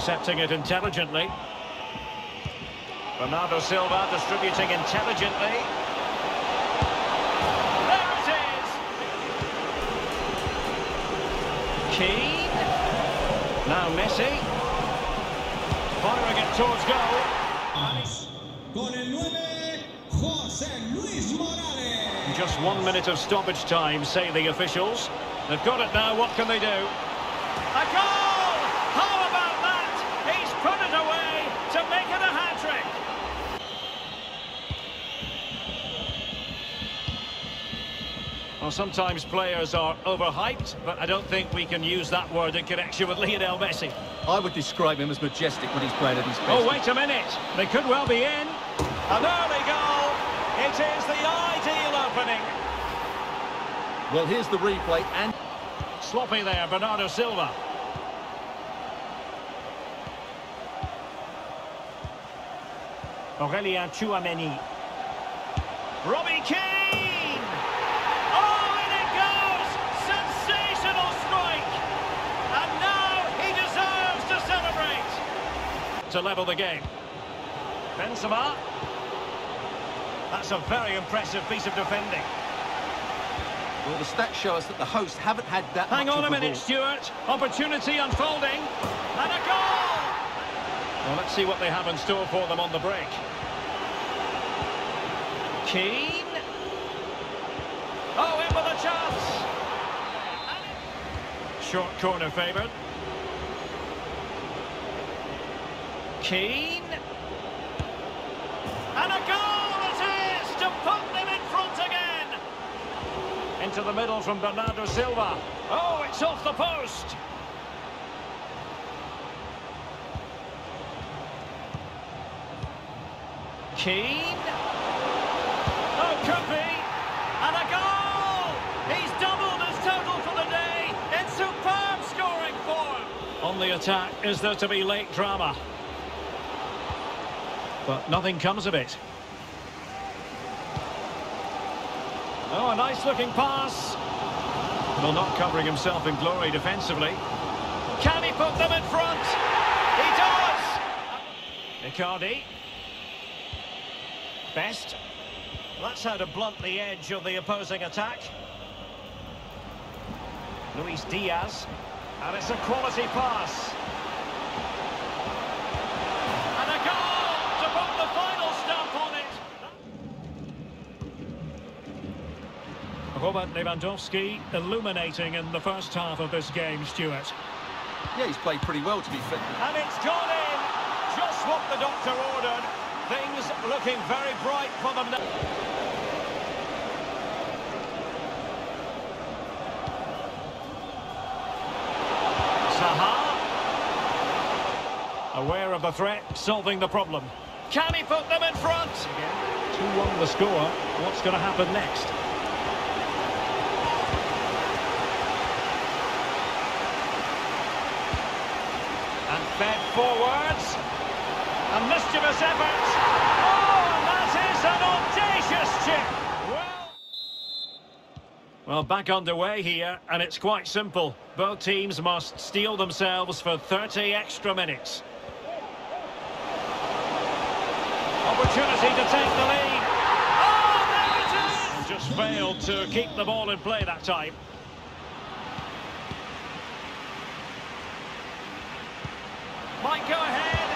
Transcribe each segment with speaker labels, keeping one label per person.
Speaker 1: intercepting it intelligently. Bernardo Silva distributing intelligently. There it is! Keane. Now Messi. Firing it towards goal.
Speaker 2: Con el 9, José Luis Morales.
Speaker 1: Just one minute of stoppage time, say the officials. They've got it now, what can they do? A goal! How Sometimes players are overhyped, but I don't think we can use that word in connection with Lionel Messi.
Speaker 3: I would describe him as majestic when he's playing at his best.
Speaker 1: Oh, wait a minute. They could well be in. An early goal. It is the ideal opening.
Speaker 3: Well, here's the replay and...
Speaker 1: Sloppy there, Bernardo Silva. Aurelien Tchouameni. Robbie Keane! Oh, in it goes! Sensational strike! And now he deserves to celebrate! To level the game. Benzema. That's a very impressive piece of defending.
Speaker 3: Well, the stats show us that the hosts haven't had that
Speaker 1: Hang on a minute,
Speaker 3: ball.
Speaker 1: Stuart. Opportunity unfolding. And a goal! Well, let's see what they have in store for them on the break. Keane. Oh, in with a chance. Short corner favoured. Keane. And a goal it is to put them in front again. Into the middle from Bernardo Silva. Oh, it's off the post. Keane. Oh, could be. And a goal! He's doubled his total for the day in superb scoring form. On the attack, is there to be late drama? But nothing comes of it. Oh, a nice looking pass. Well, not covering himself in glory defensively. Can he put them in front? He does! Icardi. Best. That's how to blunt the edge of the opposing attack. Luis Diaz. And it's a quality pass. And a goal to put the final stamp on it. Robert Lewandowski illuminating in the first half of this game, Stuart.
Speaker 3: Yeah, he's played pretty well, to be fair.
Speaker 1: And it's gone in. Just what the doctor ordered. Things looking very bright for them now. Saha. Aware of the threat, solving the problem. Can he put them in front? 2-1 the score. What's going to happen next? And fed forwards. A mischievous effort. Oh, and that is an audacious chip. Well, well, back underway here, and it's quite simple. Both teams must steel themselves for 30 extra minutes. Opportunity to take the lead. Oh, there it is! Just failed to keep the ball in play that time. Might go ahead.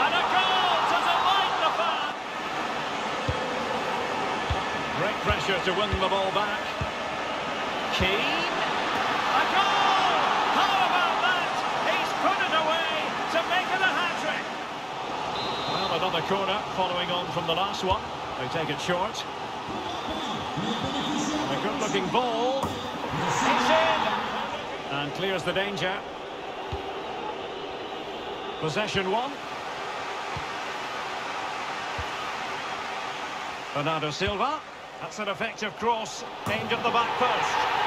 Speaker 1: And a goal to delight the fan. Great pressure to win the ball back. Keane. A goal! How about that? He's put it away to make it a hat-trick. Well, another corner following on from the last one. They take it short. A good-looking ball. It's in. And clears the danger. Possession one. Bernardo Silva. That's an effective cross aimed at the back post.